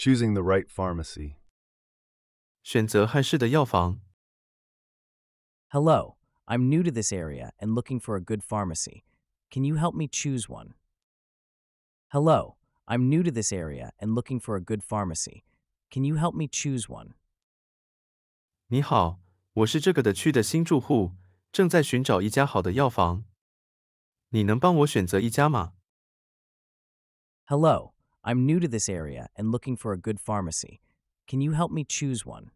Choosing the right pharmacy. 选择合适的药房。 Hello, I'm new to this area and looking for a good pharmacy. Can you help me choose one? Hello, I'm new to this area and looking for a good pharmacy. Can you help me choose one? 你好，我是这个的区的新住户，正在寻找一家好的药房。你能帮我选择一家吗？ Hello, I'm new to this area and looking for a good pharmacy. Can you help me choose one?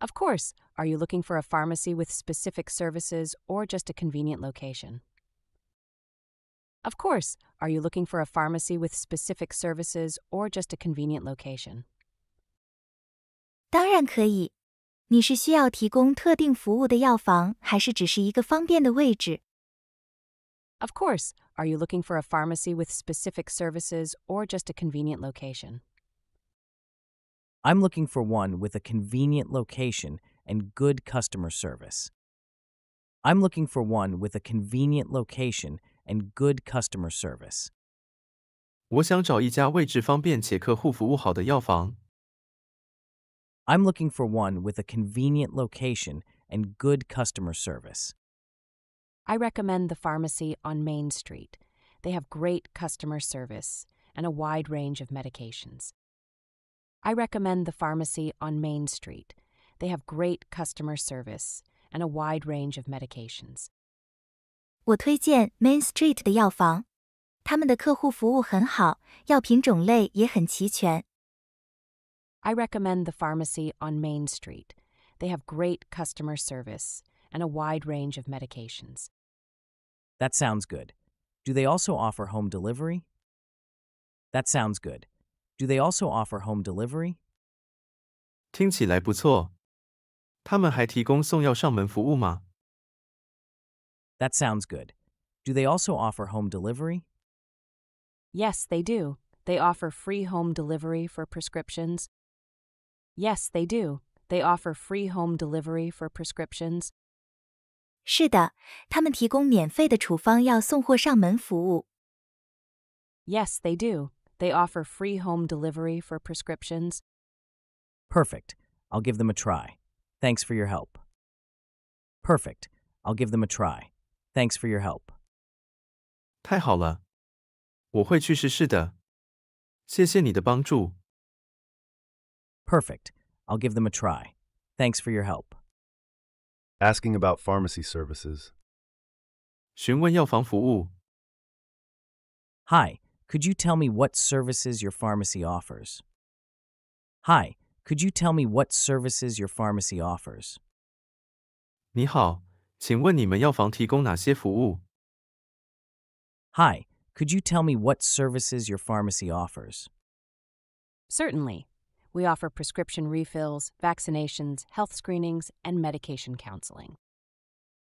Of course. Are you looking for a pharmacy with specific services or just a convenient location? Of course. Are you looking for a pharmacy with specific services or just a convenient location? 当然可以。你是需要提供特定服务的药房，还是只是一个方便的位置？ Of course. Are you looking for a pharmacy with specific services or just a convenient location? I'm looking for one with a convenient location and good customer service. I'm looking for one with a convenient location and good customer service. 我想找一家位置方便且客户服务好的药房。 I'm looking for one with a convenient location and good customer service. I recommend the pharmacy on Main Street. They have great customer service and a wide range of medications. I recommend the pharmacy on Main Street. They have great customer service and a wide range of medications. 我推荐 Main Street 的药房，他们的客户服务很好，药品种类也很齐全。 I recommend the pharmacy on Main Street. They have great customer service and a wide range of medications. That sounds good. Do they also offer home delivery? That sounds good. Do they also offer home delivery? 听起来不错。他们还提供送药上门服务吗？ That sounds good. Do they also offer home delivery? Yes, they do. They offer free home delivery for prescriptions. Yes, they do. They offer free home delivery for prescriptions. 是的，他们提供免费的处方药送货上门服务。 Yes, they do. They offer free home delivery for prescriptions. Perfect. I'll give them a try. Thanks for your help. Perfect. I'll give them a try. Thanks for your help. 太好了，我会去试试的。谢谢你的帮助。 Perfect. I'll give them a try. Thanks for your help. Asking about pharmacy services. 询问药房服务。 Hi, could you tell me what services your pharmacy offers? Hi, could you tell me what services your pharmacy offers? 你好，请问你们药房提供哪些服务？ Hi, could you tell me what services your pharmacy offers? Certainly. We offer prescription refills, vaccinations, health screenings, and medication counseling.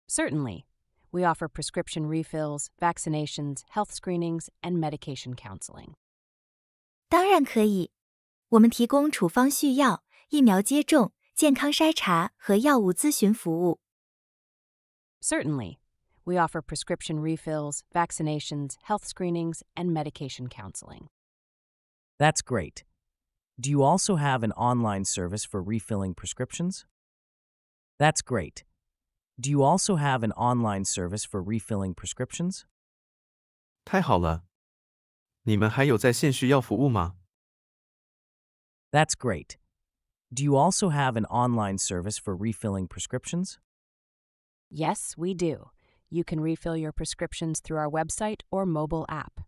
Certainly. We offer prescription refills, vaccinations, health screenings, and medication counseling. 当然可以。我们提供处方续药、疫苗接种、健康筛查和药物咨询服务。 Certainly. We offer prescription refills, vaccinations, health screenings, and medication counseling. That's great. Do you also have an online service for refilling prescriptions? That's great. Do you also have an online service for refilling prescriptions? 太好了，你们还有在线需要服务吗？ That's great. Do you also have an online service for refilling prescriptions? Yes, we do. You can refill your prescriptions through our website or mobile app.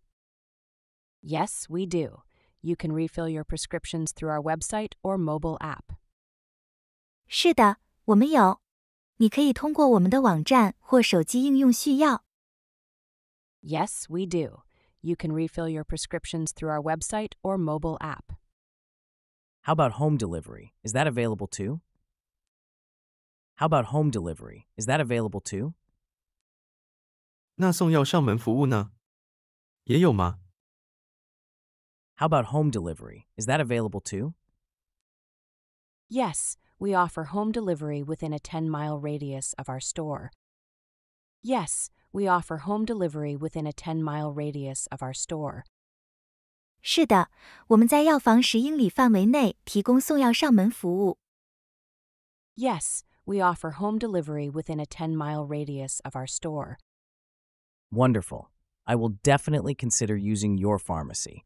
Yes, we do. You can refill your prescriptions through our website or mobile app. 是的，我们有。你可以通过我们的网站或手机应用续药。 Yes, we do. You can refill your prescriptions through our website or mobile app. How about home delivery? Is that available too? How about home delivery? Is that available too? 那送药上门服务呢？也有吗？ How about home delivery? Is that available too? Yes, we offer home delivery within a 10 mile radius of our store. Yes, we offer home delivery within a 10 mile radius of our store. 是的，我们在药房十英里范围内提供送药上门服务。 Yes, we offer home delivery within a 10 mile radius of our store. Wonderful. I will definitely consider using your pharmacy.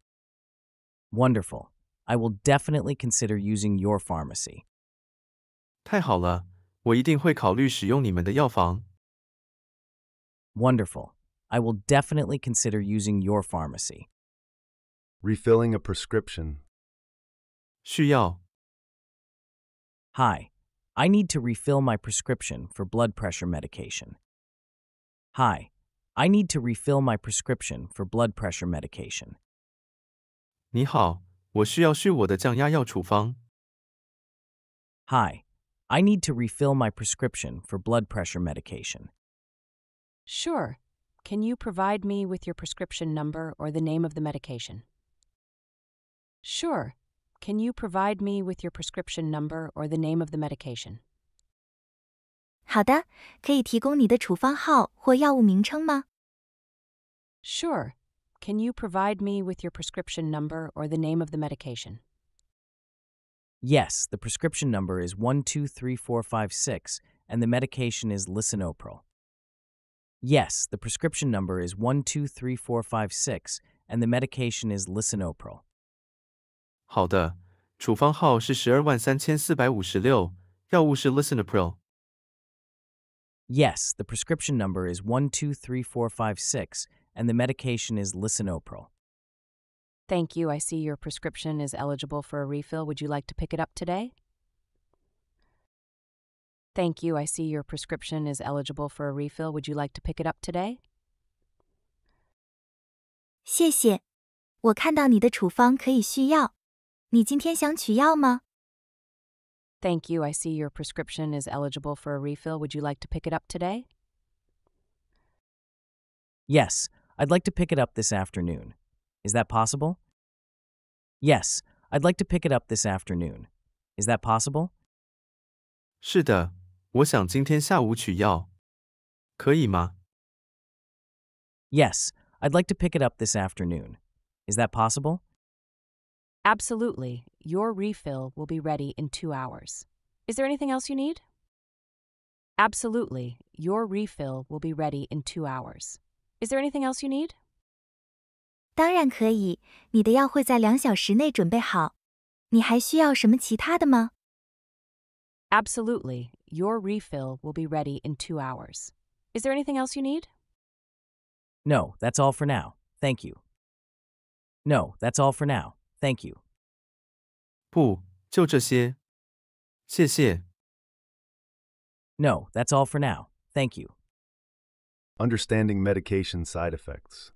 Wonderful. I will definitely consider using your pharmacy. 太好了，我一定会考虑使用你们的药房。 Wonderful. I will definitely consider using your pharmacy. Refilling a prescription. 需要 Hi. I need to refill my prescription for blood pressure medication. Hi. I need to refill my prescription for blood pressure medication. 你好，我需要续我的降压药处方。 Hi. I need to refill my prescription for blood pressure medication. Sure. Can you provide me with your prescription number or the name of the medication? Sure. Can you provide me with your prescription number or the name of the medication? 好的，可以提供你的处方号或药物名称吗？ Sure. Can you provide me with your prescription number or the name of the medication? Yes, the prescription number is 123456 and the medication is lisinopril. Yes, the prescription number is 123456 and the medication is lisinopril. 好的，处方号是十二万三千四百五十六，药物是 Lisinopril。 Yes, the prescription number is 123456 and the medication is lisinopril. Thank you. I see your prescription is eligible for a refill. Would you like to pick it up today? Thank you. I see your prescription is eligible for a refill. Would you like to pick it up today? 谢谢，我看到你的处方可以续药。你今天想取药吗？ Thank you. I see your prescription is eligible for a refill. Would you like to pick it up today? Yes, I'd like to pick it up this afternoon. Is that possible? Yes, I'd like to pick it up this afternoon. Is that possible? 是的，我想今天下午取药，可以吗？ Yes, I'd like to pick it up this afternoon. Is that possible? Absolutely. Your refill will be ready in two hours. Is there anything else you need? Absolutely. Your refill will be ready in two hours. Is there anything else you need? 当然可以，你的药会在两小时内准备好。你还需要什么其他的吗？ Absolutely. Your refill will be ready in two hours. Is there anything else you need? No, that's all for now. Thank you. No, that's all for now. Thank you. 不，就这些。谢谢。 No, that's all for now. Thank you. Understanding medication side effects.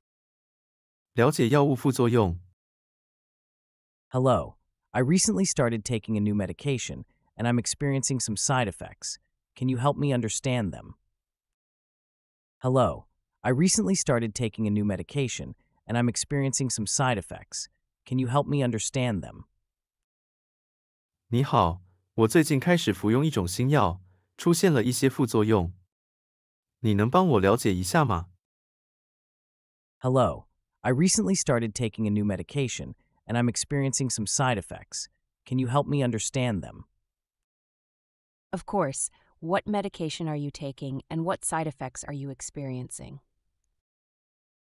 了解药物副作用。 Hello. I recently started taking a new medication, and I'm experiencing some side effects. Can you help me understand them? Hello. I recently started taking a new medication, and I'm experiencing some side effects. Can you help me understand them? 你好，我最近开始服用一种新药，出现了一些副作用。 你能帮我了解一下吗？ Hello. I recently started taking a new medication, and I'm experiencing some side effects. Can you help me understand them? Of course. What medication are you taking and what side effects are you experiencing?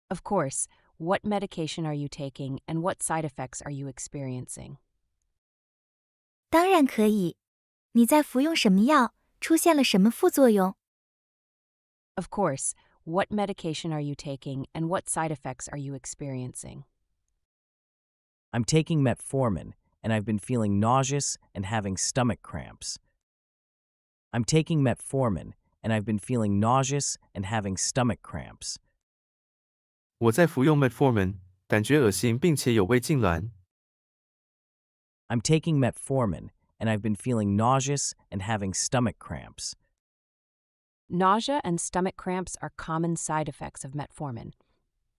Of course. What medication are you taking and what side effects are you experiencing? 当然可以。你在服用什么药？出现了什么副作用？ Of course. What medication are you taking and what side effects are you experiencing? I'm taking metformin, and I've been feeling nauseous and having stomach cramps. I'm taking metformin, and I've been feeling nauseous and having stomach cramps. 我在服用 Metformin，感觉恶心并且有胃痉挛。 I'm taking metformin, and I've been feeling nauseous and having stomach cramps. Nausea and stomach cramps are common side effects of metformin.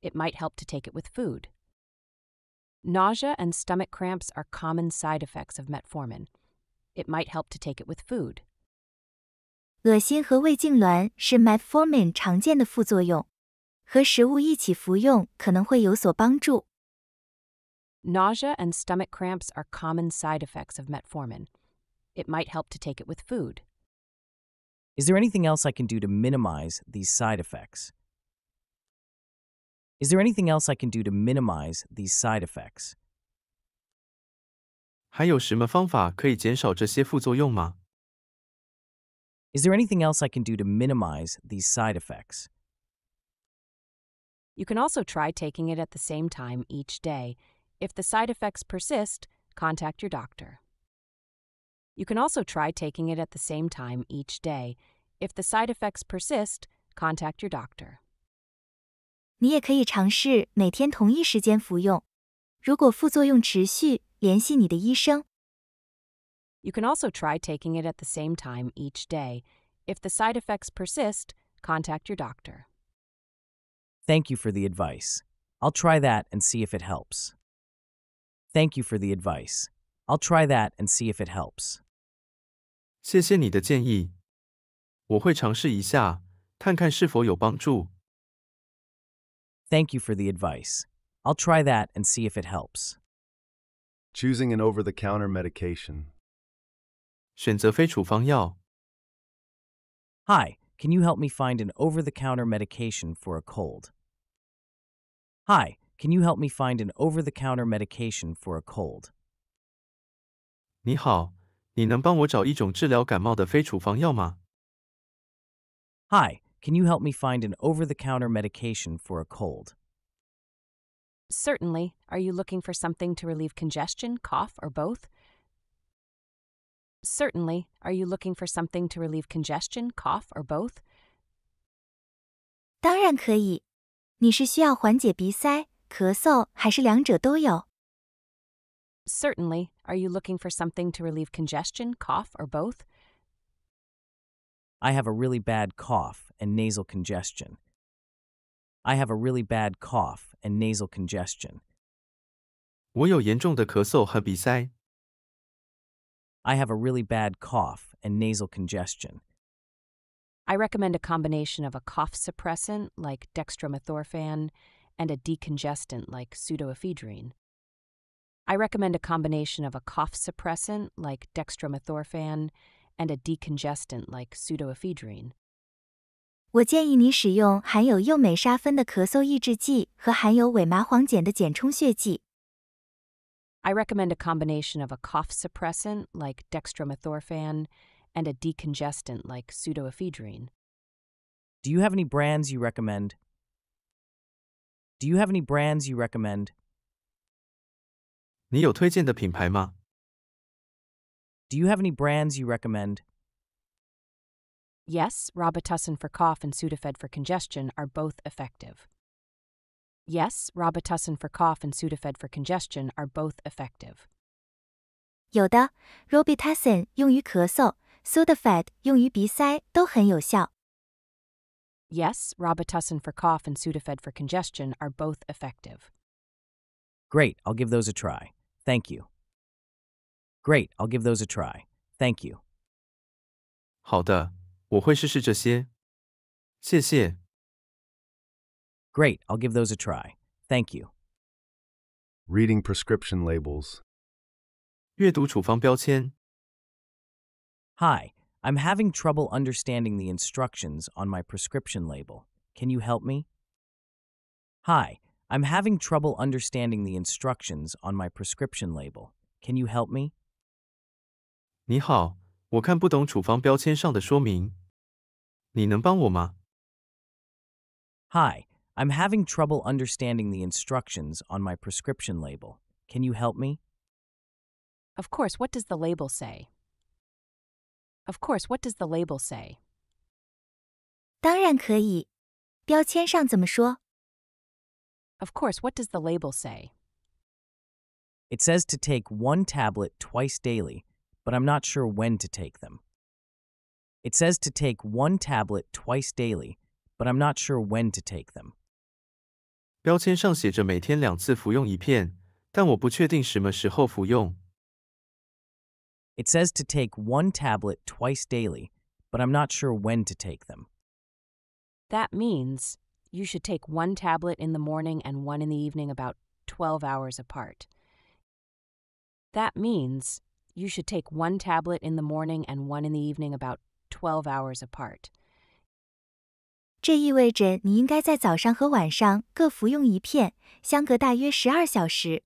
It might help to take it with food. Nausea and stomach cramps are common side effects of metformin. It might help to take it with food. 恶心和胃痉挛是 metformin 常见的副作用，和食物一起服用可能会有所帮助。 Nausea and stomach cramps are common side effects of metformin. It might help to take it with food. Is there anything else I can do to minimize these side effects? Is there anything else I can do to minimize these side effects? 还有什么方法可以减少这些副作用吗？ Is there anything else I can do to minimize these side effects? You can also try taking it at the same time each day. If the side effects persist, contact your doctor. You can also try taking it at the same time each day. If the side effects persist, contact your doctor. 你也可以尝试每天同一时间服用。如果副作用持续，联系你的医生。 You can also try taking it at the same time each day. If the side effects persist, contact your doctor. Thank you for the advice. I'll try that and see if it helps. Thank you for the advice. I'll try that and see if it helps. 谢谢你的建议，我会尝试一下，看看是否有帮助。 Thank you for the advice. I'll try that and see if it helps. Choosing an over the counter medication. 选择非处方药。 Hi, can you help me find an over the counter medication for a cold? Hi, can you help me find an over the counter medication for a cold? 你好， 你能帮我找一种治疗感冒的非处方药吗？ Hi, can you help me find an over the counter medication for a cold? Certainly. Are you looking for something to relieve congestion, cough, or both? Certainly. Are you looking for something to relieve congestion, cough, or both? 当然可以。你是需要缓解鼻塞、咳嗽，还是两者都有？ Certainly. Are you looking for something to relieve congestion, cough, or both? I have a really bad cough and nasal congestion. I have a really bad cough and nasal congestion. 我有严重的咳嗽和鼻塞。 I have a really bad cough and nasal congestion. I recommend a combination of a cough suppressant like dextromethorphan and a decongestant like pseudoephedrine. I recommend a combination of a cough suppressant like dextromethorphan and a decongestant like pseudoephedrine. 我建议你使用含有右美沙芬的咳嗽抑制剂和含有伪麻黄碱的碱充血剂。 I recommend a combination of a cough suppressant like dextromethorphan and a decongestant like pseudoephedrine. Do you have any brands you recommend? Do you have any brands you recommend? 你有推荐的品牌吗？ Do you have any brands you recommend? Yes, Robitussin for cough and Sudafed for congestion are both effective. Yes, Robitussin for cough and Sudafed for congestion are both effective. 有的，Robitussin 用于咳嗽，Sudafed 用于鼻塞，都很有效。 Yes, Robitussin for cough and Sudafed for congestion are both effective. Great, I'll give those a try. Thank you. Great, I'll give those a try. Thank you. 好的，我会试试这些。谢谢。 Great, I'll give those a try. Thank you. Reading prescription labels. 阅读处方标签。 Hi, I'm having trouble understanding the instructions on my prescription label. Can you help me? Hi, I'm having trouble understanding the instructions on my prescription label. Can you help me? 你好，我看不懂处方标签上的说明，你能帮我吗？ Hi, I'm having trouble understanding the instructions on my prescription label. Can you help me? Of course, what does the label say? Of course, what does the label say? 当然可以。标签上怎么说？ Of course, what does the label say? It says to take one tablet twice daily, but I'm not sure when to take them. It says to take one tablet twice daily, but I'm not sure when to take them. 标签上写着每天两次服用一片，但我不确定什么时候服用。 It says to take one tablet twice daily, but I'm not sure when to take them. That means you should take one tablet in the morning and one in the evening about 12 hours apart. That means you should take one tablet in the morning and one in the evening about 12 hours apart. 这意味着你应该在早上和晚上各服用一片，相隔大约十二小时。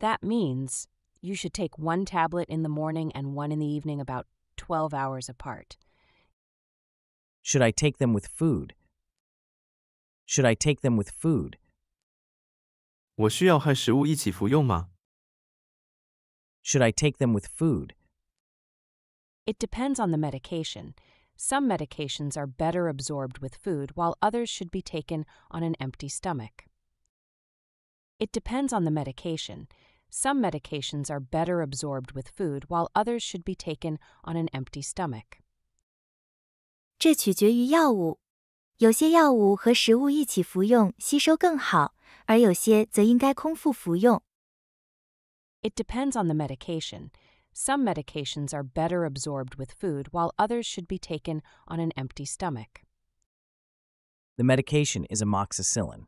That means you should take one tablet in the morning and one in the evening about 12 hours apart. Should I take them with food? Should I take them with food? 我需要和食物一起服用吗？ Should I take them with food? It depends on the medication. Some medications are better absorbed with food, while others should be taken on an empty stomach. It depends on the medication. Some medications are better absorbed with food, while others should be taken on an empty stomach. 这取决于药物， 有些药物和食物一起服用吸收更好，而有些则应该空腹服用。 It depends on the medication. Some medications are better absorbed with food, while others should be taken on an empty stomach. The medication is amoxicillin.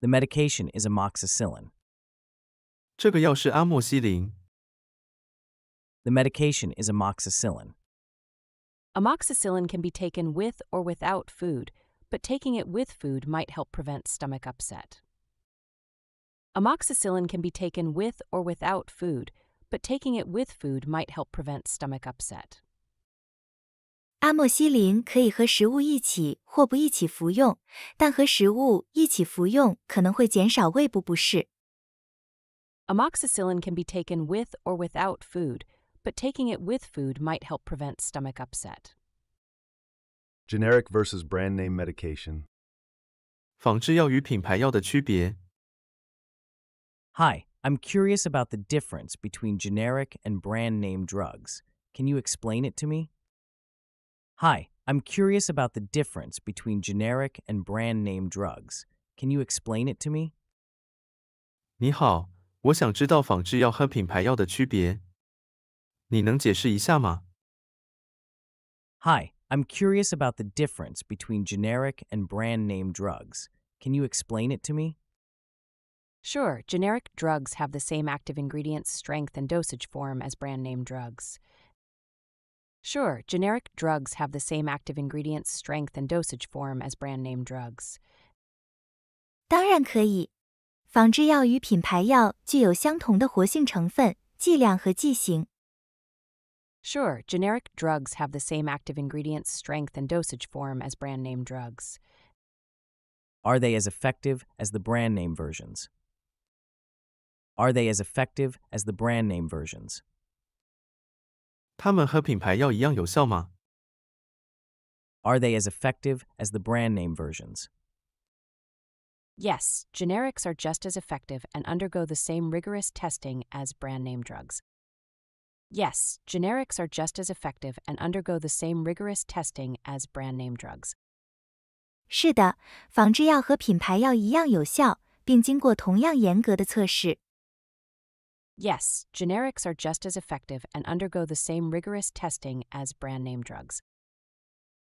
The medication is amoxicillin. 这个药是阿莫西林。 The medication is amoxicillin. Amoxicillin can be taken with or without food, but taking it with food might help prevent stomach upset. Amoxicillin can be taken with or without food, but taking it with food might help prevent stomach upset. 阿莫西林可以和食物一起或不一起服用，但和食物一起服用可能会减少胃部不适。 Amoxicillin can be taken with or without food, but taking it with food might help prevent stomach upset. Generic versus brand name medication. 仿制药与品牌药的区别。 Hi, I'm curious about the difference between generic and brand name drugs. Can you explain it to me? Hi, I'm curious about the difference between generic and brand name drugs. Can you explain it to me? 你好，我想知道仿制药和品牌药的区别。 你能解释一下吗？ Hi, I'm curious about the difference between generic and brand name drugs. Can you explain it to me? Sure, generic drugs have the same active ingredients, strength, and dosage form as brand name drugs. Sure, generic drugs have the same active ingredients, strength, and dosage form as brand name drugs. 当然可以，仿制药与品牌药具有相同的活性成分、剂量和剂型。 Sure, generic drugs have the same active ingredients, strength, and dosage form as brand name drugs. Are they as effective as the brand name versions? Are they as effective as the brand name versions? 它们和品牌药一样有效吗？ Are they as effective as the brand name versions? Yes, generics are just as effective and undergo the same rigorous testing as brand name drugs. Yes, generics are just as effective and undergo the same rigorous testing as brand name drugs. 是的，仿制药和品牌药一样有效，并经过同样严格的测试。 Yes, generics are just as effective and undergo the same rigorous testing as brand name drugs.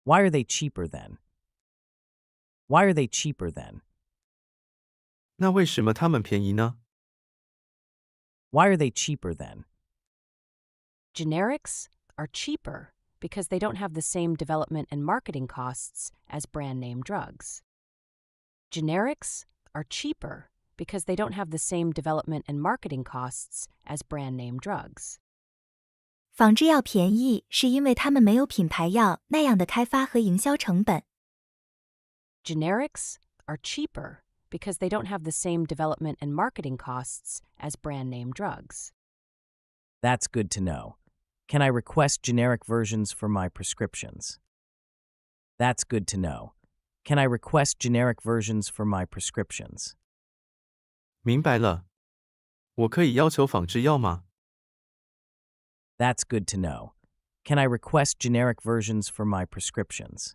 Why are they cheaper then? Why are they cheaper then? 那为什么它们便宜呢？ Why are they cheaper then? Generics are cheaper because they don't have the same development and marketing costs as brand name drugs. Generics are cheaper because they don't have the same development and marketing costs as brand name drugs. 仿制药便宜是因为它们没有品牌药那样的开发和营销成本。 Generics are cheaper because they don't have the same development and marketing costs as brand name drugs. That's good to know. Can I request generic versions for my prescriptions? That's good to know. Can I request generic versions for my prescriptions? 明白了。我可以要求仿制药吗？ That's good to know. Can I request generic versions for my prescriptions?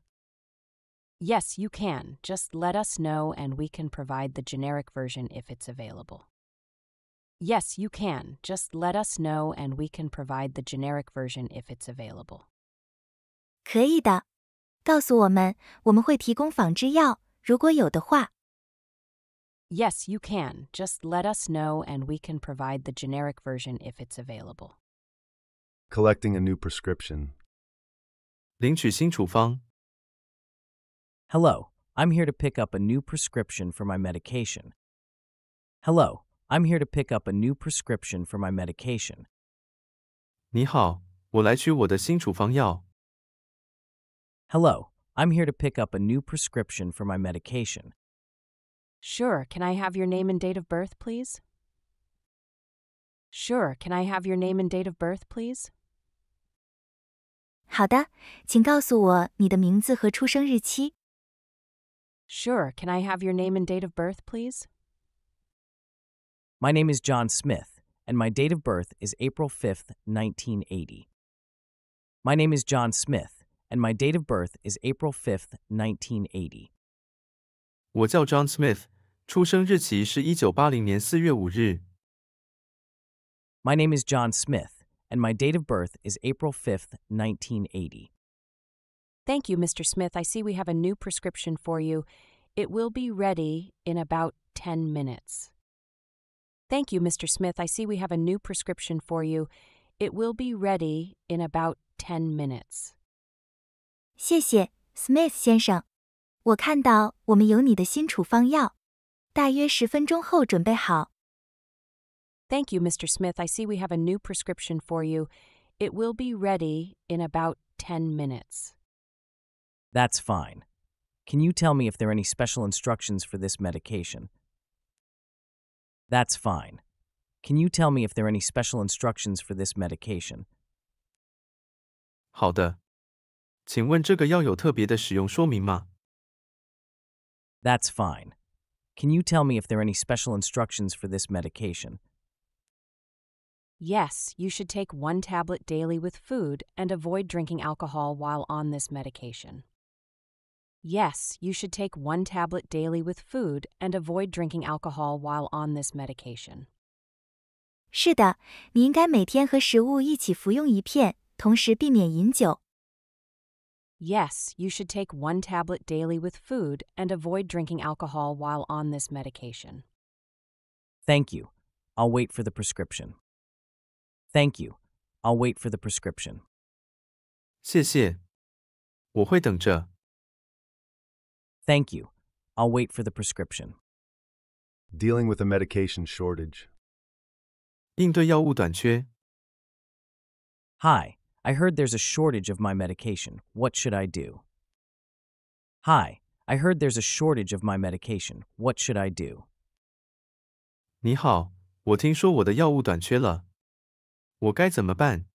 Yes, you can. Just let us know and we can provide the generic version if it's available. Yes, you can. Just let us know and we can provide the generic version if it's available. 可以的，告诉我们，我们会提供仿制药，如果有的话。 Yes, you can. Just let us know and we can provide the generic version if it's available. Collecting a new prescription. 领取新处方。 Hello, I'm here to pick up a new prescription for my medication. Hello, I'm here to pick up a new prescription for my medication. 你好，我来取我的新处方药。 Hello, I'm here to pick up a new prescription for my medication. Sure, can I have your name and date of birth, please? Sure, can I have your name and date of birth, please? 好的，请告诉我你的名字和出生日期。 Sure, can I have your name and date of birth, please? My name is John Smith, and my date of birth is April 5th, 1980. My name is John Smith, and my date of birth is April 5th, 1980. 我叫 John Smith，出生日期是一九八零年四月五日。 My name is John Smith, and my date of birth is April 5th, 1980. Thank you, Mr. Smith. I see we have a new prescription for you. It will be ready in about 10 minutes. Thank you, Mr. Smith. I see we have a new prescription for you. It will be ready in about 10 minutes. 谢谢，Smith 先生。我看到我们有你的新处方药，大约十分钟后准备好。 Thank you, Mr. Smith. I see we have a new prescription for you. It will be ready in about 10 minutes. That's fine. Can you tell me if there are any special instructions for this medication? That's fine. Can you tell me if there are any special instructions for this medication? 好的，请问这个药有特别的使用说明吗？ That's fine. Can you tell me if there are any special instructions for this medication? Yes, you should take one tablet daily with food and avoid drinking alcohol while on this medication. Yes, you should take one tablet daily with food and avoid drinking alcohol while on this medication. 是的，你应该每天和食物一起服用一片，同时避免饮酒。 Yes, you should take one tablet daily with food and avoid drinking alcohol while on this medication. Thank you. I'll wait for the prescription. Thank you. I'll wait for the prescription. 谢谢，我会等着。 Thank you. I'll wait for the prescription. Dealing with a medication shortage. 应对药物短缺。 Hi, I heard there's a shortage of my medication. What should I do? Hi, I heard there's a shortage of my medication. What should I do? 你好，我听说我的药物短缺了，我该怎么办？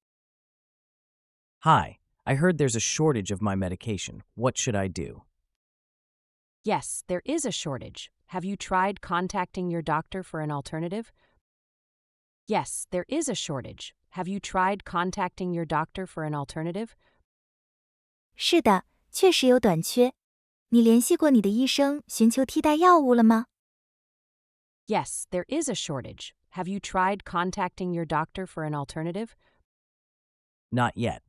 Hi, I heard there's a shortage of my medication. What should I do? Yes, there is a shortage. Have you tried contacting your doctor for an alternative? Yes, there is a shortage. Have you tried contacting your doctor for an alternative? 是的，确实有短缺。你联系过你的医生寻求替代药物了吗？ Yes, there is a shortage. Have you tried contacting your doctor for an alternative? Not yet.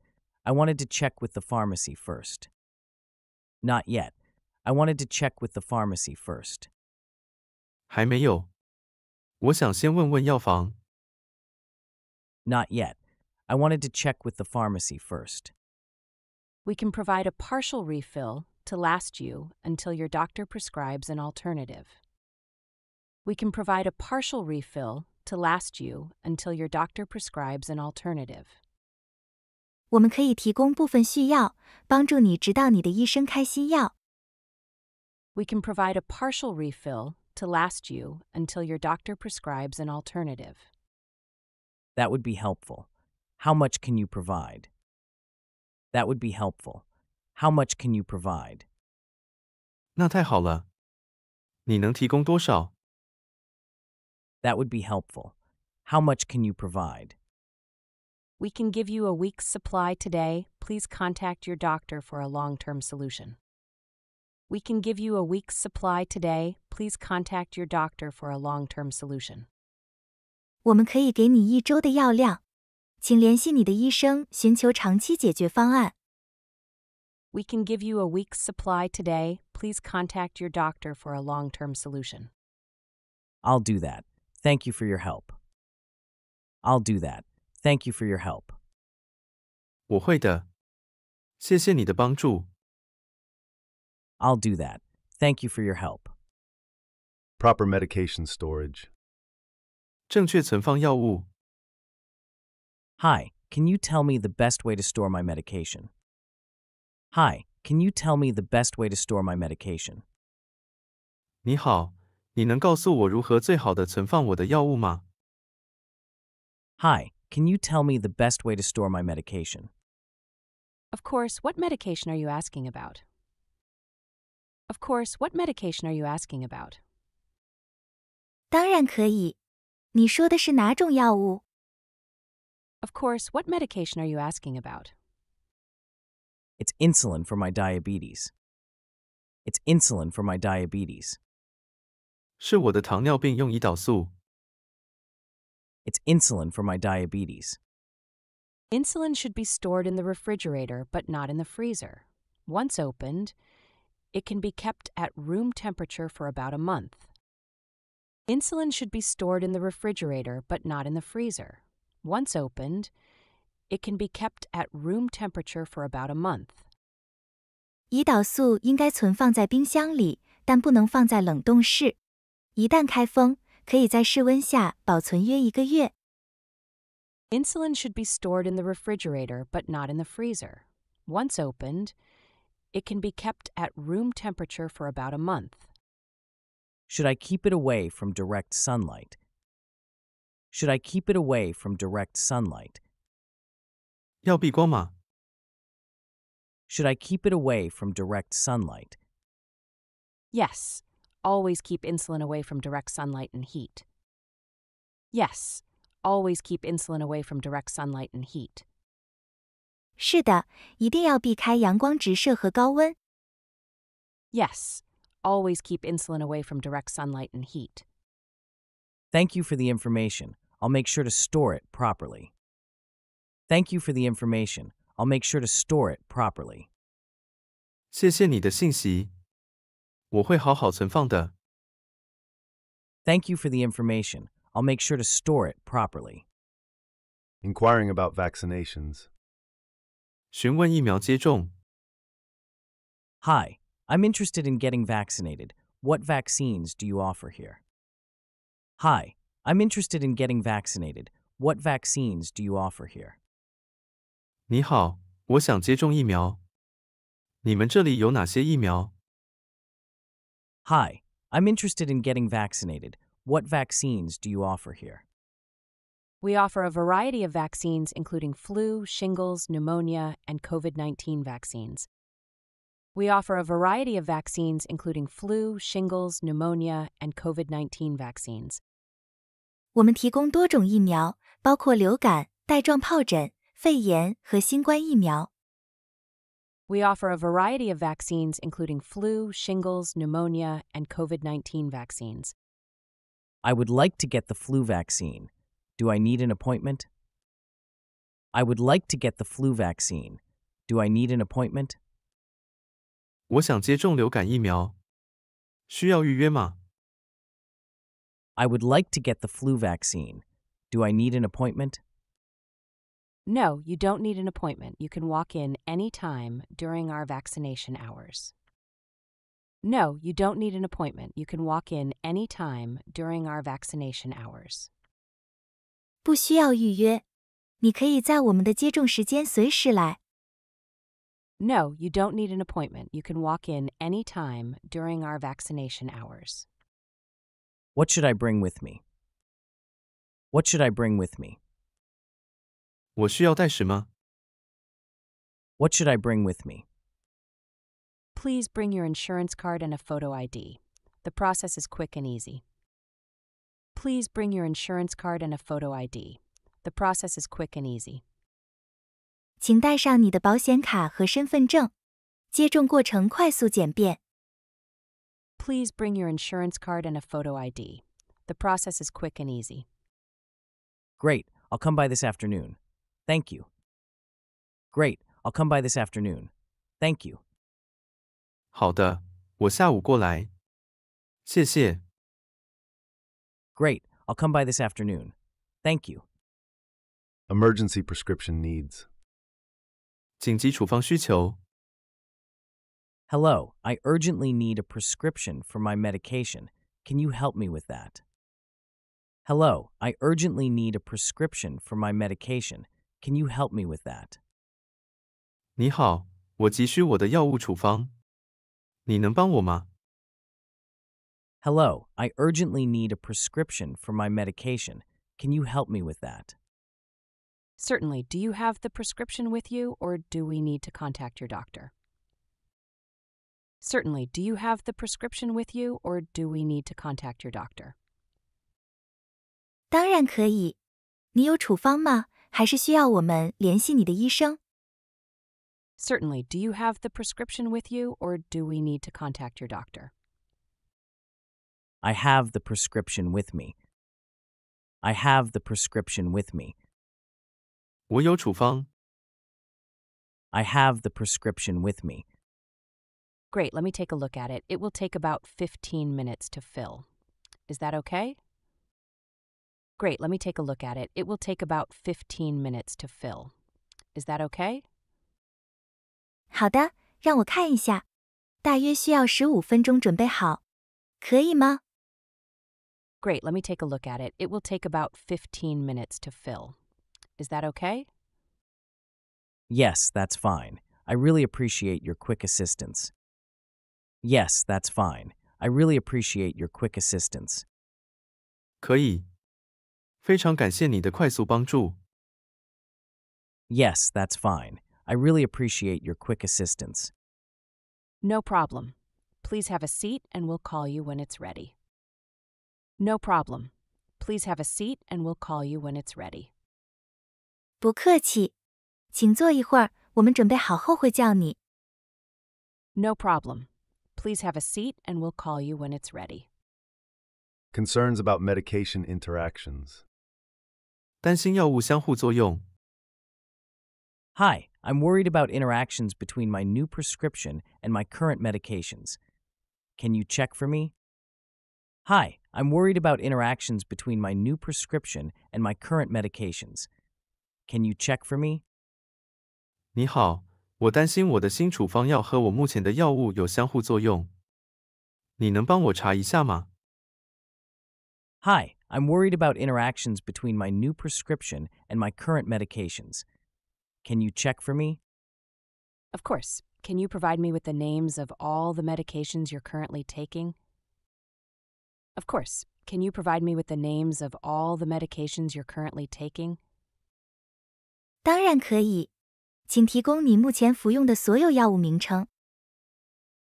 I wanted to check with the pharmacy first. Not yet. I wanted to check with the pharmacy first. 还没有，我想先问问药房。 Not yet. I wanted to check with the pharmacy first. We can provide a partial refill to last you until your doctor prescribes an alternative. We can provide a partial refill to last you until your doctor prescribes an alternative. 我们可以提供部分续药，帮助你直到你的医生开新药。 We can provide a partial refill to last you until your doctor prescribes an alternative. That would be helpful. How much can you provide? That would be helpful. How much can you provide? 那太好了，你能提供多少？ That would be helpful. How much can you provide? We can give you a week's supply today. Please contact your doctor for a long term solution. We can give you a week's supply today. Please contact your doctor for a long term solution. 我们可以给你一周的药量，请联系你的医生寻求长期解决方案。 We can give you a week's supply today. Please contact your doctor for a long term solution. I'll do that. Thank you for your help. I'll do that. Thank you for your help. 我会的，谢谢你的帮助。 I'll do that. Thank you for your help. Proper medication storage. 正确存放药物。 Hi, can you tell me the best way to store my medication? Hi, can you tell me the best way to store my medication? 你好，你能告诉我如何最好的存放我的药物吗？ Hi, can you tell me the best way to store my medication? Of course, what medication are you asking about? Of course, what medication are you asking about? 当然可以。你说的是哪种药物？ Of course, what medication are you asking about? It's insulin for my diabetes. It's insulin for my diabetes. 是我的糖尿病用胰岛素。 It's insulin for my diabetes. Insulin should be stored in the refrigerator, but not in the freezer. Once opened, it can be kept at room temperature for about a month. Insulin should be stored in the refrigerator, but not in the freezer. Once opened, it can be kept at room temperature for about a month. 胰岛素应该存放在冰箱里，但不能放在冷冻室。一旦开封，可以在室温下保存约一个月。 Insulin should be stored in the refrigerator, but not in the freezer. Once opened, it can be kept at room temperature for about a month. Should I keep it away from direct sunlight? Should I keep it away from direct sunlight? 要避光吗？ Should I keep it away from direct sunlight? Yes, always keep insulin away from direct sunlight and heat. Yes, always keep insulin away from direct sunlight and heat. 是的，一定要避开阳光直射和高温。 Yes, always keep insulin away from direct sunlight and heat. Thank you for the information. I'll make sure to store it properly. Thank you for the information. I'll make sure to store it properly. 谢谢你的信息，我会好好存放的。 Thank you for the information. I'll make sure to store it properly. Inquiring about vaccinations. 询问疫苗接种。 Hi, I'm interested in getting vaccinated. What vaccines do you offer here? Hi, I'm interested in getting vaccinated. What vaccines do you offer here? 你好，我想接种疫苗。你们这里有哪些疫苗？ Hi, I'm interested in getting vaccinated. What vaccines do you offer here? We offer a variety of vaccines, including flu, shingles, pneumonia, and COVID 19 vaccines. We offer a variety of vaccines, including flu, shingles, pneumonia, and COVID 19 vaccines. 我们提供多种疫苗，包括流感、带状疱疹、肺炎和新冠疫苗。 We offer a variety of vaccines, including flu, shingles, pneumonia, and COVID 19 vaccines. I would like to get the flu vaccine. Do I need an appointment? I would like to get the flu vaccine. Do I need an appointment? 我想接种流感疫苗，需要预约吗？ I would like to get the flu vaccine. Do I need an appointment? No, you don't need an appointment. You can walk in any time during our vaccination hours. No, you don't need an appointment. You can walk in any time during our vaccination hours. 不需要预约，你可以在我们的接种时间随时来。 No, you don't need an appointment. You can walk in any time during our vaccination hours. What should I bring with me? What should I bring with me? 我需要带什么？ What should I bring with me? Please bring your insurance card and a photo ID. The process is quick and easy. Please bring your insurance card and a photo ID. The process is quick and easy. 请带上你的保险卡和身份证。接种过程快速简便。 Please bring your insurance card and a photo ID. The process is quick and easy. Great, I'll come by this afternoon. Thank you. Great, I'll come by this afternoon. Thank you. 好的，我下午过来。谢谢。 Great, I'll come by this afternoon. Thank you. Emergency prescription needs. 紧急处方需求。 Hello, I urgently need a prescription for my medication. Can you help me with that? Hello, I urgently need a prescription for my medication. Can you help me with that? 你好，我急需我的药物处方，你能帮我吗？ Hello, I urgently need a prescription for my medication. Can you help me with that? Certainly. Do you have the prescription with you, or do we need to contact your doctor? Certainly. Do you have the prescription with you, or do we need to contact your doctor? 当然可以。你有处方吗？还是需要我们联系你的医生？ Certainly. Do you have the prescription with you, or do we need to contact your doctor? I have the prescription with me. I have the prescription with me. 我有处方， I have the prescription with me. Great. Let me take a look at it. It will take about 15 minutes to fill. Is that okay? Great. Let me take a look at it. It will take about 15 minutes to fill. Is that okay? 好的，让我看一下，大约需要十五分钟准备好，可以吗？ Great. Let me take a look at it. It will take about 15 minutes to fill. Is that okay? Yes, that's fine. I really appreciate your quick assistance. Yes, that's fine. I really appreciate your quick assistance. 可以。非常感谢你的快速帮助。 Yes, that's fine. I really appreciate your quick assistance. No problem. Please have a seat and we'll call you when it's ready. No problem. Please have a seat and we'll call you when it's ready. 不客气，请坐一会儿，我们准备好后会叫你。 No problem. Please have a seat and we'll call you when it's ready. Concerns about medication interactions. 担心药物相互作用。 Hi, I'm worried about interactions between my new prescription and my current medications. Can you check for me? Hi, I'm worried about interactions between my new prescription and my current medications. Can you check for me? 你好，我担心我的新处方药和我目前的药物有相互作用。你能帮我查一下吗？ Hi, I'm worried about interactions between my new prescription and my current medications. Can you check for me? Of course. Can you provide me with the names of all the medications you're currently taking? Of course. Can you provide me with the names of all the medications you're currently taking? 当然可以，请提供你目前服用的所有药物名称。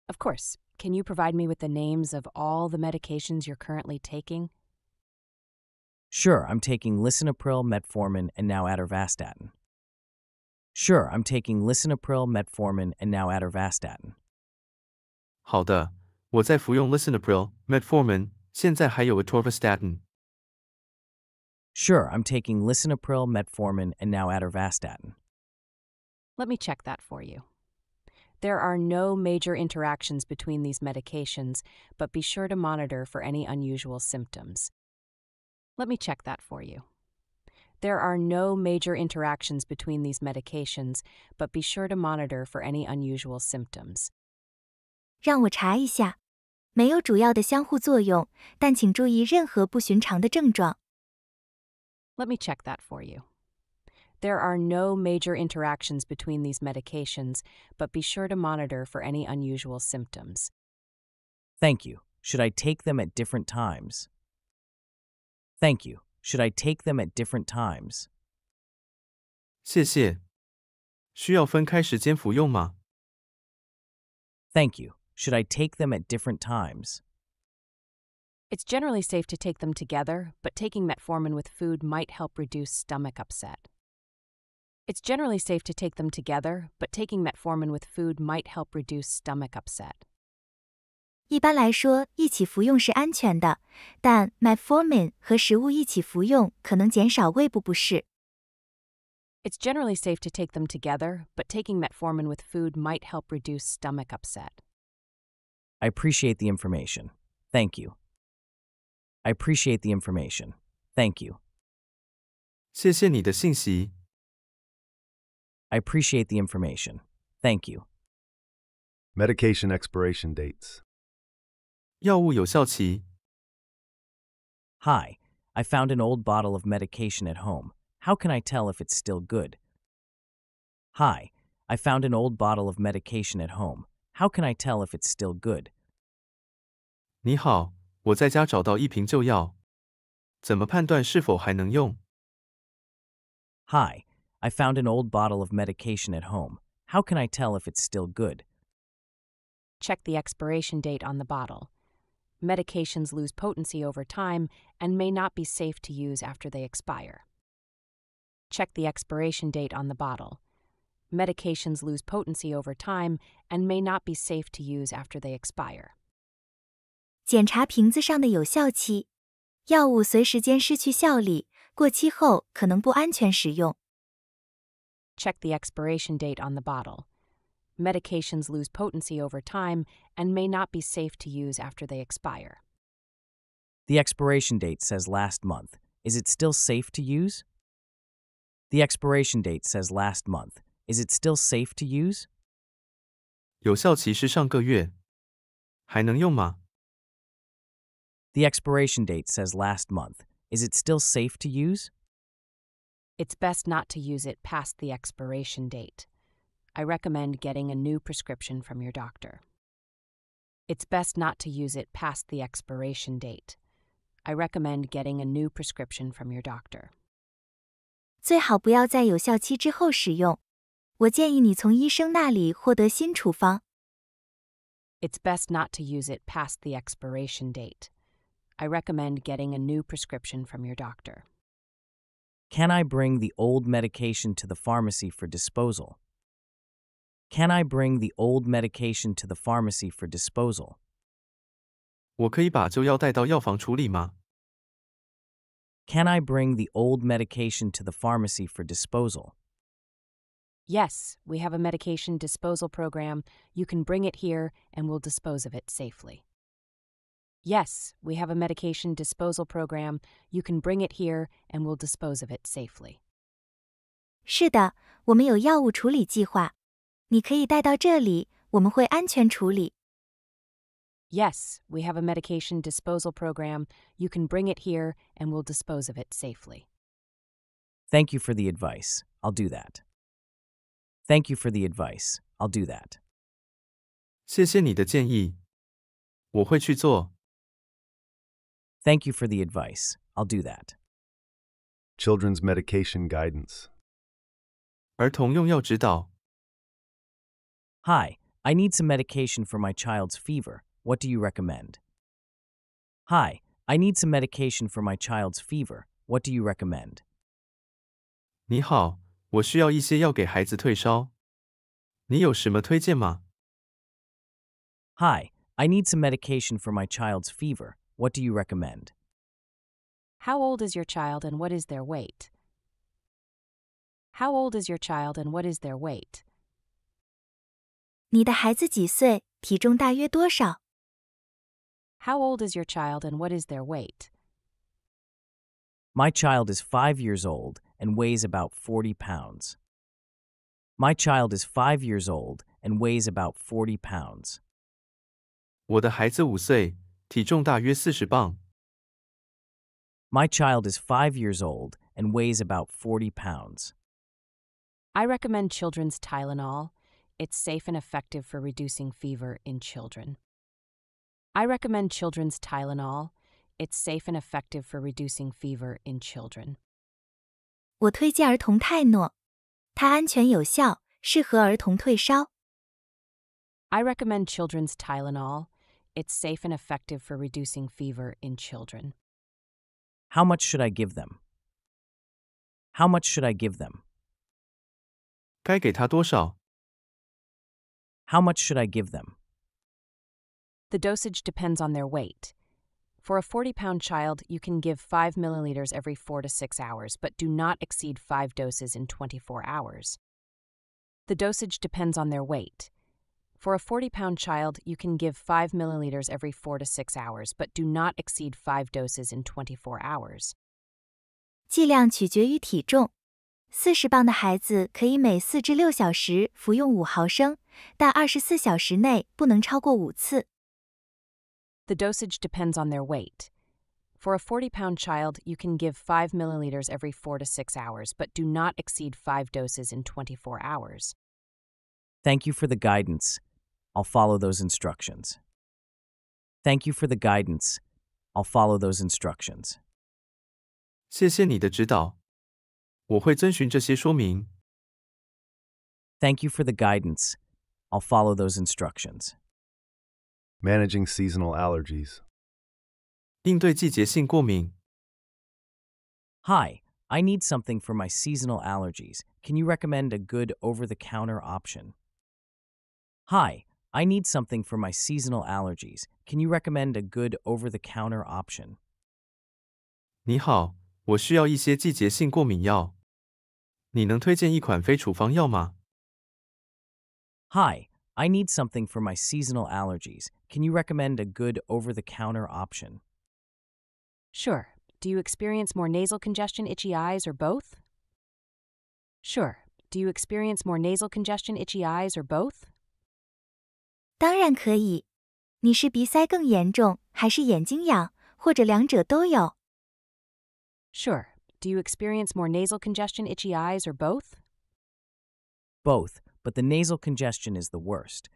Of course. Can you provide me with the names of all the medications you're currently taking? Sure, I'm taking lisinopril, metformin, and now atorvastatin. Sure, I'm taking lisinopril, metformin, and now atorvastatin. 好的，我在服用 Lisinopril、Metformin， 现在还有 Atorvastatin。 Sure, I'm taking lisinopril, metformin, and now atorvastatin. Let me check that for you. There are no major interactions between these medications, but be sure to monitor for any unusual symptoms. Let me check that for you. There are no major interactions between these medications, but be sure to monitor for any unusual symptoms. 让我查一下， 没有主要的相互作用，但请注意任何不寻常的症状。 Let me check that for you. There are no major interactions between these medications, but be sure to monitor for any unusual symptoms. Thank you. Should I take them at different times? Thank you. Should I take them at different times? 谢谢。需要分开时间服用吗？ Thank you. Should I take them at different times? It's generally safe to take them together, but taking metformin with food might help reduce stomach upset. It's generally safe to take them together, but taking metformin with food might help reduce stomach upset. 一般来说，一起服用是安全的，但 metformin 和食物一起服用可能减少胃部不适。 It's generally safe to take them together, but taking metformin with food might help reduce stomach upset. I appreciate the information. Thank you. I appreciate the information. Thank you. 谢谢你的信息。 I appreciate the information. Thank you. Medication expiration dates. 药物有效期。 Hi, I found an old bottle of medication at home. How can I tell if it's still good? Hi, I found an old bottle of medication at home. How can I tell if it's still good? 你好，我在家找到一瓶旧药，怎么判断是否还能用？ Hi, I found an old bottle of medication at home. How can I tell if it's still good? Check the expiration date on the bottle. Medications lose potency over time and may not be safe to use after they expire. Check the expiration date on the bottle. Medications lose potency over time and may not be safe to use after they expire. 检查瓶子上的有效期。药物随时间失去效力，过期后可能不安全使用。 Check the expiration date on the bottle. Medications lose potency over time and may not be safe to use after they expire. The expiration date says last month. Is it still safe to use? The expiration date says last month. Is it still safe to use? 有效期是上个月，还能用吗？ The expiration date says last month. Is it still safe to use? It's best not to use it past the expiration date. I recommend getting a new prescription from your doctor. It's best not to use it past the expiration date. I recommend getting a new prescription from your doctor. 最好不要在有效期之后使用。 我建议你从医生那里获得新处方。 It's best not to use it past the expiration date. I recommend getting a new prescription from your doctor. Can I bring the old medication to the pharmacy for disposal? Can I bring the old medication to the pharmacy for disposal? 我可以把旧药带到药房处理吗？ Can I bring the old medication to the pharmacy for disposal? Yes, we have a medication disposal program. You can bring it here and we'll dispose of it safely. Yes, we have a medication disposal program. You can bring it here and we'll dispose of it safely. 是的，我们有药物处理计划，你可以带到这里，我们会安全处理。 Yes, we have a medication disposal program. You can bring it here and we'll dispose of it safely. Thank you for the advice. I'll do that. Thank you for the advice. I'll do that. 谢谢你的建议，我会去做。 Thank you for the advice. I'll do that. Children's medication guidance. 儿童用药指导， Hi, I need some medication for my child's fever. What do you recommend? Hi, I need some medication for my child's fever. What do you recommend? 你好， 我需要一些药给孩子退烧，你有什么推荐吗？ Hi, I need some medication for my child's fever. What do you recommend? How old is your child and what is their weight? How old is your child and what is their weight? 你的孩子几岁？体重大约多少？ How old is your child and what is their weight? My child is five years old and weighs about 40 pounds. My child is five years old and weighs about 40 pounds. 我的孩子五岁，体重大约四十磅。 My child is five years old and weighs about 40 pounds. I recommend children's Tylenol. It's safe and effective for reducing fever in children. I recommend children's Tylenol. It's safe and effective for reducing fever in children. 我推荐儿童泰诺，它安全有效，适合儿童退烧。 I recommend children's Tylenol. It's safe and effective for reducing fever in children. How much should I give them? How much should I give them? 该给他多少？ How much should I give them? The dosage depends on their weight. For a 40 pound child, you can give 5 milliliters every 4 to 6 hours, but do not exceed 5 doses in 24 hours. The dosage depends on their weight. For a 40 pound child, you can give 5 milliliters every 4 to 6 hours, but do not exceed 5 doses in 24 hours. 剂量取决于体重。四十磅的孩子可以每四至六小时服用五毫升，但二十四小时内不能超过五次。 The dosage depends on their weight. For a 40 pound child, you can give 5 milliliters every 4 to 6 hours, but do not exceed 5 doses in 24 hours. Thank you for the guidance. I'll follow those instructions. Thank you for the guidance. I'll follow those instructions. 谢谢你的指导，我会遵循这些说明。 Thank you for the guidance. I'll follow those instructions. Managing seasonal allergies. 应对季节性过敏。 Hi, I need something for my seasonal allergies. Can you recommend a good over the counter option? Hi, I need something for my seasonal allergies. Can you recommend a good over the counter option? 你好，我需要一些季节性过敏药。你能推荐一款非处方药吗？ Hi, I need something for my seasonal allergies. Can you recommend a good over the counter option? Sure. Do you experience more nasal congestion, itchy eyes, or both? Sure. Do you experience more nasal congestion, itchy eyes, or both? 当然可以。你是鼻塞更严重，还是眼睛痒，或者两者都有？ Sure. Do you experience more nasal congestion, itchy eyes, or both? Both, but the nasal congestion is the worst.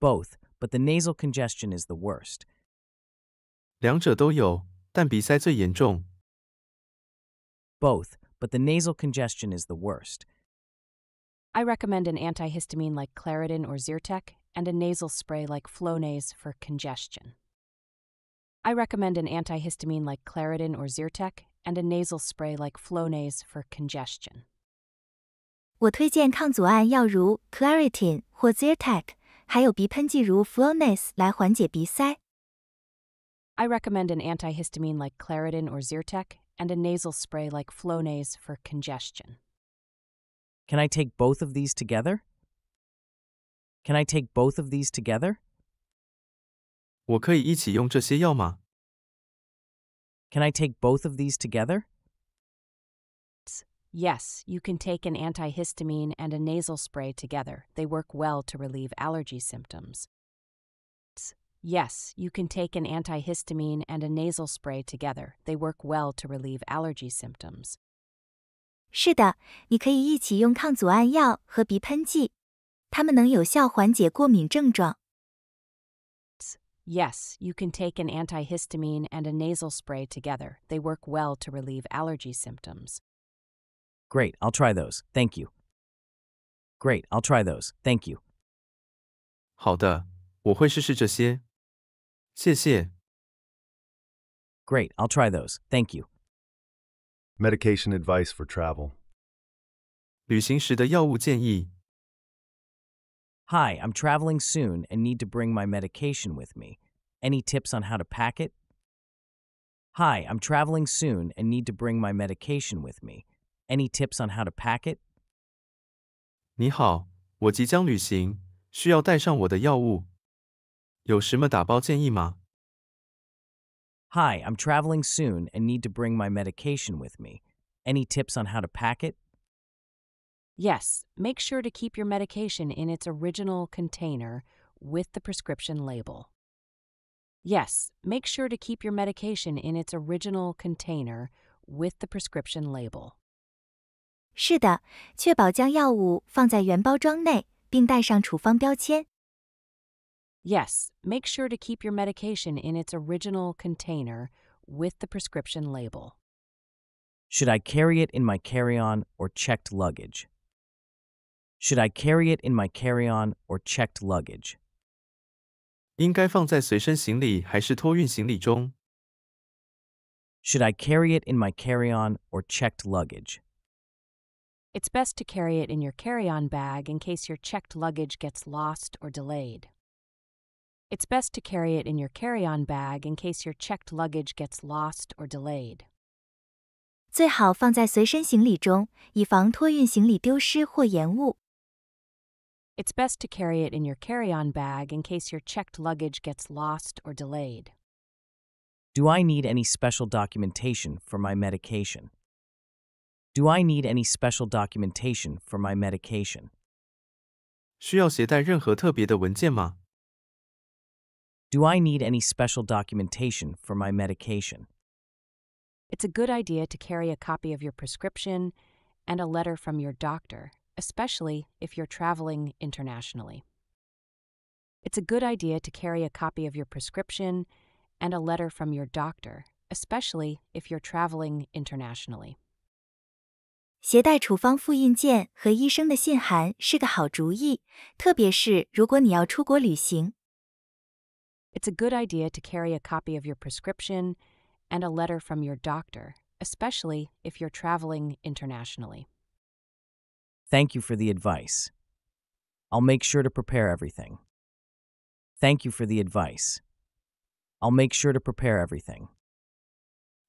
Both, but the nasal congestion is the worst. 两者都有，但鼻塞最严重。 Both, but the nasal congestion is the worst. I recommend an antihistamine like Claritin or Zyrtec and a nasal spray like Flonase for congestion. I recommend an antihistamine like Claritin or Zyrtec and a nasal spray like Flonase for congestion. 我推荐抗组胺药如 Claritin 或 Zyrtec，还有鼻喷剂如 Flonase 来缓解鼻塞。 I recommend an antihistamine like Claritin or Zyrtec and a nasal spray like Flonase for congestion. Can I take both of these together? Can I take both of these together? 我可以一起用这些药吗？ Can I take both of these together? Yes, you can take an antihistamine and a nasal spray together. They work well to relieve allergy symptoms. Yes, you can take an antihistamine and a nasal spray together. They work well to relieve allergy symptoms. 是的，你可以一起用抗组胺药和鼻喷剂，它们能有效缓解过敏症状。 Yes, you can take an antihistamine and a nasal spray together. They work well to relieve allergy symptoms. Great, I'll try those. Thank you. Great, I'll try those. Thank you. 好的，我会试试这些。谢谢。 Great, I'll try those. Thank you. Medication advice for travel. 旅行时的药物建议。 Hi, I'm traveling soon and need to bring my medication with me. Any tips on how to pack it? Hi, I'm traveling soon and need to bring my medication with me. Any tips on how to pack it? 你好，我即将旅行，需要带上我的药物。有什么打包建议吗？ Hi, I'm traveling soon and need to bring my medication with me. Any tips on how to pack it? Yes, make sure to keep your medication in its original container with the prescription label. Yes, make sure to keep your medication in its original container with the prescription label. 是的，确保将药物放在原包装内，并带上处方标签。 Yes, make sure to keep your medication in its original container with the prescription label. Should I carry it in my carry on or checked luggage? Should I carry it in my carry on or checked luggage? 应该放在随身行李还是托运行李中？ Should I carry it in my carry on or checked luggage? It's best to carry it in your carry on bag in case your checked luggage gets lost or delayed. It's best to carry it in your carry on bag in case your checked luggage gets lost or delayed. 最好放在随身行李中，以防托运行李丢失或延误。 It's best to carry it in your carry on bag in case your checked luggage gets lost or delayed. Do I need any special documentation for my medication? Do I need any special documentation for my medication? 需要携带任何特别的文件吗？ Do I need any special documentation for my medication? It's a good idea to carry a copy of your prescription and a letter from your doctor, especially if you're traveling internationally. It's a good idea to carry a copy of your prescription and a letter from your doctor, especially if you're traveling internationally. 携带处方复印件和医生的信函是个好主意，特别是如果你要出国旅行。 It's a good idea to carry a copy of your prescription and a letter from your doctor, especially if you're traveling internationally. Thank you for the advice. I'll make sure to prepare everything. Thank you for the advice. I'll make sure to prepare everything.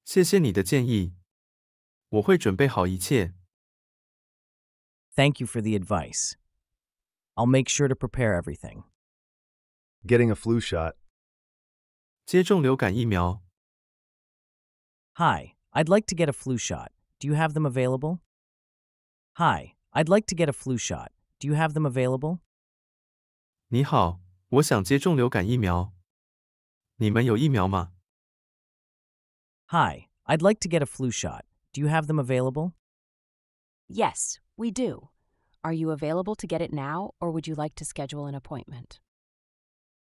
谢谢你的建议，我会准备好一切。 Thank you for the advice. I'll make sure to prepare everything. Getting a flu shot. 接种流感疫苗， Hi, I'd like to get a flu shot. Do you have them available? Hi, I'd like to get a flu shot. Do you have them available? 你好，我想接种流感疫苗。你们有疫苗吗？ Hi, I'd like to get a flu shot. Do you have them available? Yes, we do. Are you available to get it now, or would you like to schedule an appointment?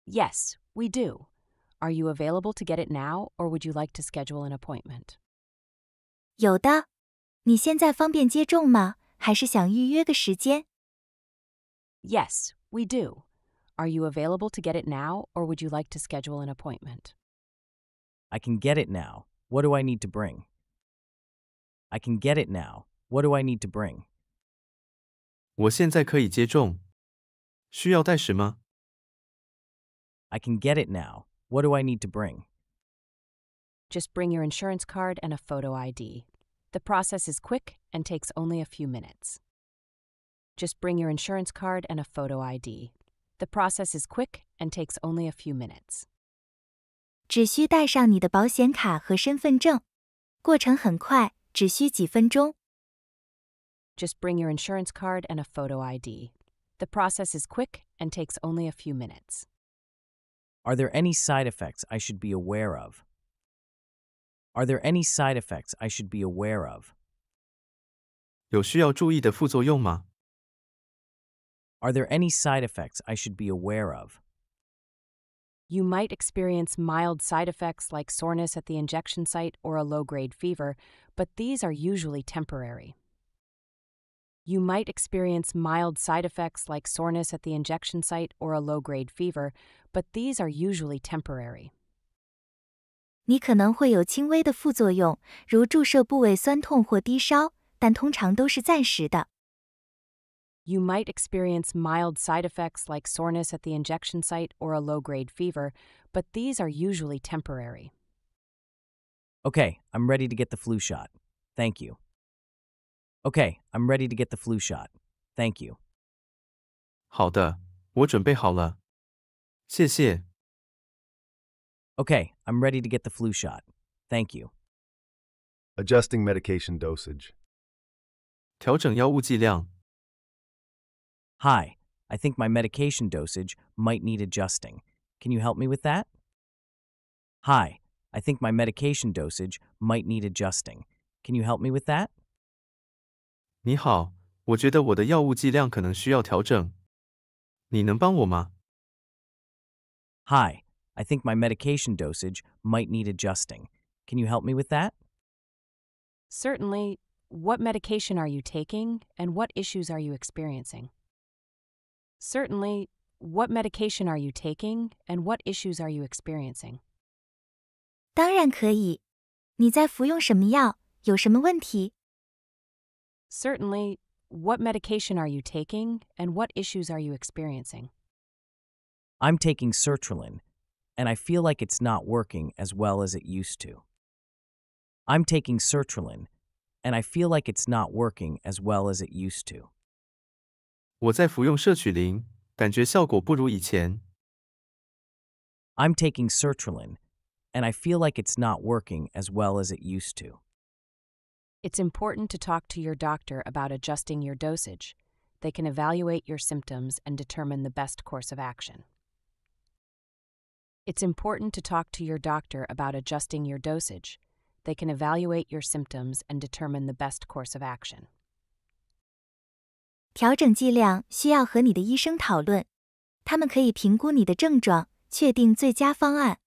Yes, we do. Are you available to get it now, or would you like to schedule an appointment? 有的，你现在方便接种吗？还是想预约个时间？ Yes, we do. Are you available to get it now, or would you like to schedule an appointment? I can get it now. What do I need to bring? I can get it now. What do I need to bring? 我现在可以接种，需要带什么？ I can get it now. What do I need to bring? Just bring your insurance card and a photo ID. The process is quick and takes only a few minutes. Just bring your insurance card and a photo ID. The process is quick and takes only a few minutes. 只需带上你的保险卡和身份证，过程很快，只需几分钟。 Just bring your insurance card and a photo ID. The process is quick and takes only a few minutes. Are there any side effects I should be aware of? Are there any side effects I should be aware of? 有需要注意的副作用吗？ Are there any side effects I should be aware of? You might experience mild side effects like soreness at the injection site or a low grade fever, but these are usually temporary. You might experience mild side effects like soreness at the injection site or a low grade fever, but these are usually temporary. 你可能会有轻微的副作用，如注射部位酸痛或低烧，但通常都是暂时的。 You might experience mild side effects like soreness at the injection site or a low grade fever, but these are usually temporary. Okay, I'm ready to get the flu shot. Thank you. Okay, I'm ready to get the flu shot. Thank you. 好的，我准备好了。谢谢。 Okay, I'm ready to get the flu shot. Thank you. Adjusting medication dosage. 调整药物剂量。 Hi, I think my medication dosage might need adjusting. Can you help me with that? Hi, I think my medication dosage might need adjusting. Can you help me with that? 你好，我觉得我的药物剂量可能需要调整。你能帮我吗？ Hi, I think my medication dosage might need adjusting. Can you help me with that? Certainly, what medication are you taking and what issues are you experiencing? Certainly, what medication are you taking and what issues are you experiencing? 当然可以。你在服用什么药？有什么问题？ Certainly, what medication are you taking and what issues are you experiencing? I'm taking sertraline, and I feel like it's not working as well as it used to. I'm taking sertraline, and I feel like it's not working as well as it used to. 我在服用摄取灵， 感觉效果不如以前。 I'm taking sertraline, and I feel like it's not working as well as it used to. It's important to talk to your doctor about adjusting your dosage. They can evaluate your symptoms and determine the best course of action. It's important to talk to your doctor about adjusting your dosage. They can evaluate your symptoms and determine the best course of action. 调整剂量需要和你的医生讨论，他们可以评估你的症状，确定最佳方案。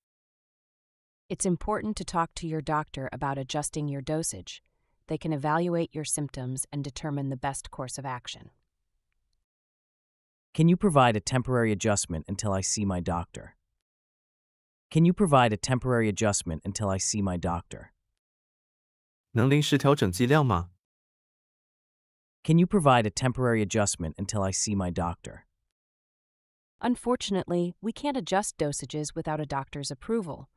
It's important to talk to your doctor about adjusting your dosage. They can evaluate your symptoms and determine the best course of action. Can you provide a temporary adjustment until I see my doctor? Can you provide a temporary adjustment until I see my doctor? 能临时调整剂量吗？ Can you provide a temporary adjustment until I see my doctor? Unfortunately, we can't adjust dosages without a doctor's approval.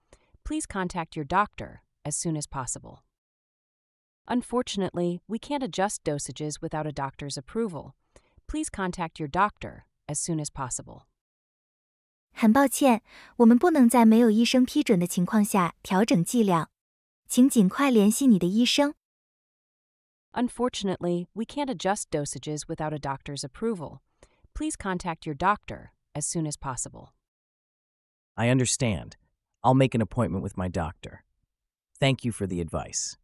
Please contact your doctor as soon as possible. Unfortunately, we can't adjust dosages without a doctor's approval. Please contact your doctor as soon as possible. 很抱歉，我们不能在没有医生批准的情况下调整剂量，请尽快联系你的医生。 Unfortunately, we can't adjust dosages without a doctor's approval. Please contact your doctor as soon as possible. I understand. I'll make an appointment with my doctor. Thank you for the advice.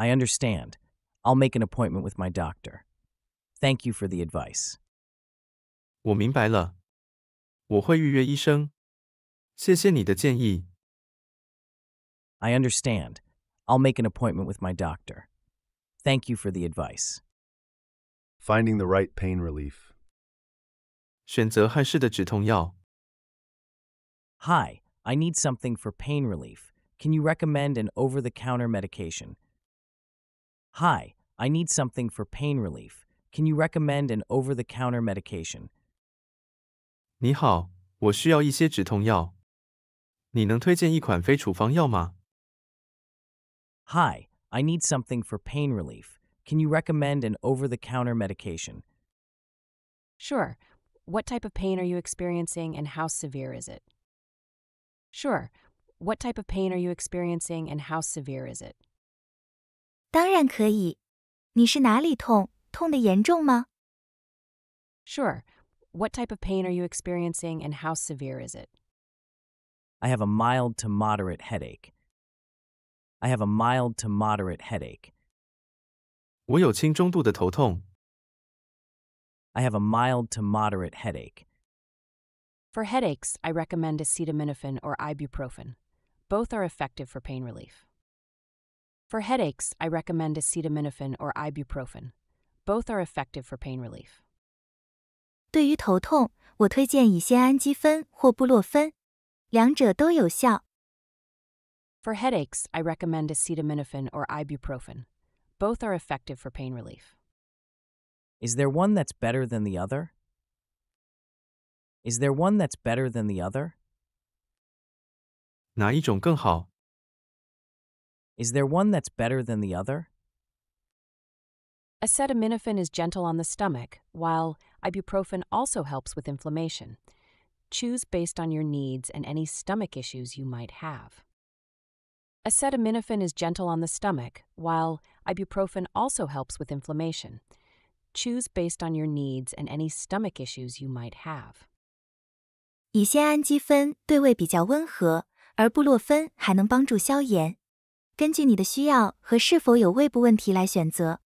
I understand. I'll make an appointment with my doctor. Thank you for the advice. 我明白了，我会预约医生。谢谢你的建议。 I understand. I'll make an appointment with my doctor. Thank you for the advice. Finding the right pain relief. 选择合适的止痛药。 Hi, I need something for pain relief. Can you recommend an over the counter medication? Hi, I need something for pain relief. Can you recommend an over the counter medication? 你好，我需要一些止痛药。你能推荐一款非处方药吗？ Hi, I need something for pain relief. Can you recommend an over the counter medication? Sure. What type of pain are you experiencing and how severe is it? Sure. What type of pain are you experiencing and how severe is it? 当然可以。你是哪里痛？痛得严重吗？ Sure. What type of pain are you experiencing and how severe is it? I have a mild to moderate headache. I have a mild to moderate headache. 我有轻中度的头痛。 I have a mild to moderate headache. For headaches, I recommend acetaminophen or ibuprofen. Both are effective for pain relief. For headaches, I recommend acetaminophen or ibuprofen. Both are effective for pain relief. 对于头痛，我推荐乙酰氨基酚或布洛芬，两者都有效。 For headaches, I recommend acetaminophen or ibuprofen. Both are effective for pain relief. Is there one that's better than the other? Is there one that's better than the other? 哪一种更好？ Is there one that's better than the other? Acetaminophen is gentle on the stomach, while ibuprofen also helps with inflammation. Choose based on your needs and any stomach issues you might have. Acetaminophen is gentle on the stomach, while ibuprofen also helps with inflammation. Choose based on your needs and any stomach issues you might have. 乙酰氨基酚对胃比较温和，而布洛芬还能帮助消炎。 根据你的需要和是否有胃部问题来选择。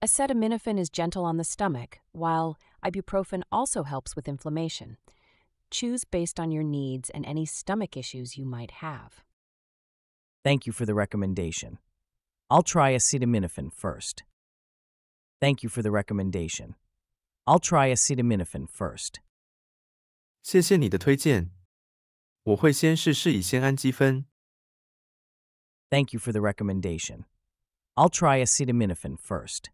Acetaminophen is gentle on the stomach, while ibuprofen also helps with inflammation. Choose based on your needs and any stomach issues you might have. Thank you for the recommendation. I'll try acetaminophen first. Thank you for the recommendation. I'll try acetaminophen first. 谢谢你的推荐。我会先试试乙酰氨基酚。 Thank you for the recommendation. I'll try acetaminophen first.